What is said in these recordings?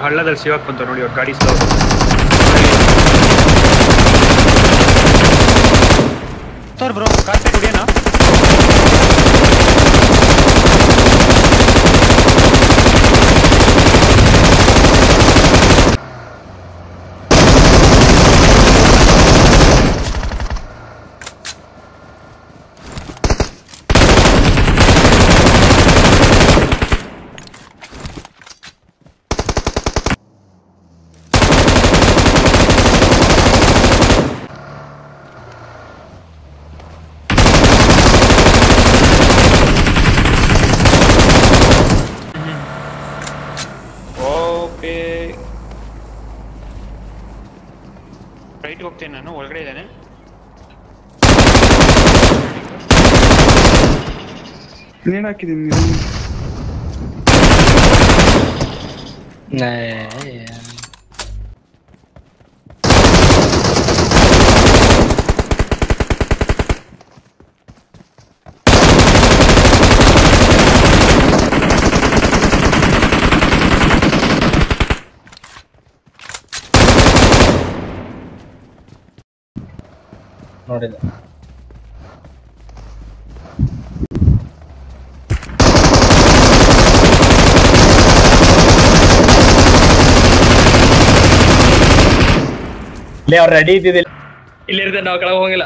Halla del Sivak con Tonurio, Caris 2. Bro. Right ಹೋಗ್ತೇನೆ ನಾನು ಒಳಗಡೆ ಇದ್ದಾನೆ. ನೇಣ್ ಹಾಕಿದೀನಿ ನೋಡಿದೆ ಇಲ್ಲಿ ಅವ್ರು ರೆಡಿ ಇದ್ದಿದ್ದಿಲ್ಲ ಇಲ್ಲಿ ಇರ್ತೇನೆ ನಾವು ಕೆಳಗೆ ಹೋಗಿಲ್ಲ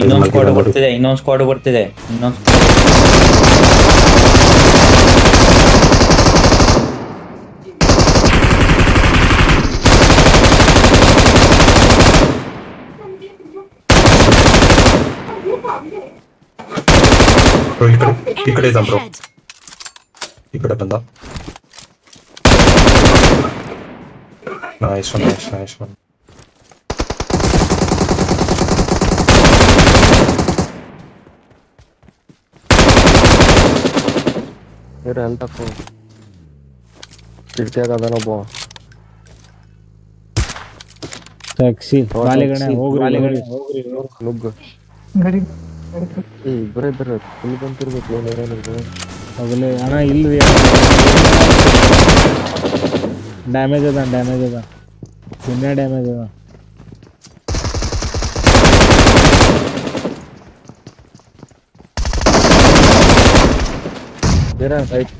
ಇನ್ನೊಂದು ಸ್ಕ್ವಾಡ್ ಬರ್ತಿದೆ ಇನ್ನೊಂದು ಸ್ಕ್ವಾಡ್ ಬರ್ತಿದೆ ಇನ್ನೊಂದು ಈ ಕಡೆ ಇದ್ದಾನೆ ಬ್ರೋ. ಈ ಕಡೆ ಬಂದ. Nice one nice nice one ಇವ್ರು ಎಂತಕ್ಕೂ ಕಿಟಕಿಯಾಗ ಅದಾನೊಬ್ಬ ಟ್ಯಾಕ್ಸಿ ಬಾಲೆಗಣ ಟ್ಯಾಕ್ಸಿ, ಹೋಗ್ರಿ ಬಾಲೆಗಣ. ಹೋಗ್ರಿ ನುಗ್ಗು ಗಡಿ ಏ ಇಬ್ಬರೇ ಇಬ್ಬರೇ ಫುಲ್ ಬಂತಿರ್ಬೇಕು ಏನಿದೆ ಹೋಗ್ಲಿ ಅಣ್ಣ ಇಲ್ರಿ ಡ್ಯಾಮೇಜ್ ಅದ ಡ್ಯಾಮೇಜ್ ಅದ ಪುಣ್ಯ ಡ್ಯಾಮೇಜ್ ಅದ There are right